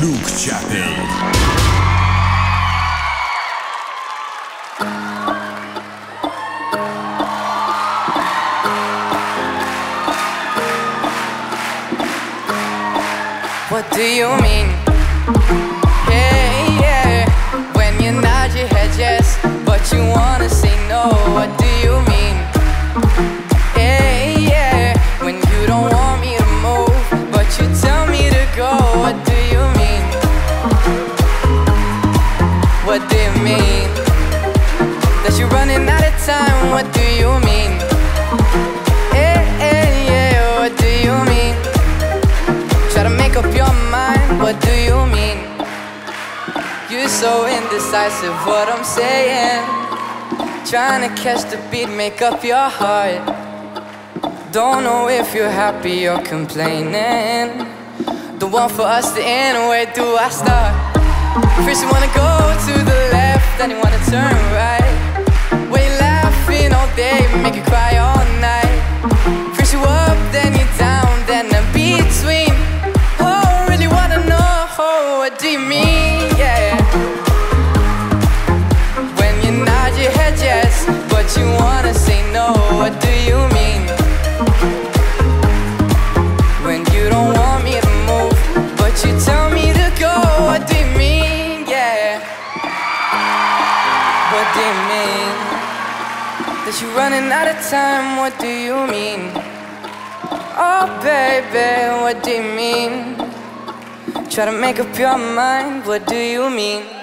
Luke Chappell. What do you mean? Yeah, yeah. When you nod your head yes, but you wanna say no. What do you What do you mean? That you're running out of time. What do you mean? Yeah, yeah, yeah. What do you mean? Try to make up your mind, what do you mean? You're so indecisive, what I'm saying. Trying to catch the beat, make up your heart. Don't know if you're happy or complaining. The one for us to end, where do I start? First, you wanna go to the left, then you wanna turn right. When you're laughing all day, make you cry all night. First, you up, then you down, then in between. Oh, really wanna know oh, what do you mean? What do you mean? That you're running out of time. What do you mean? Oh, baby, what do you mean? Try to make up your mind, what do you mean?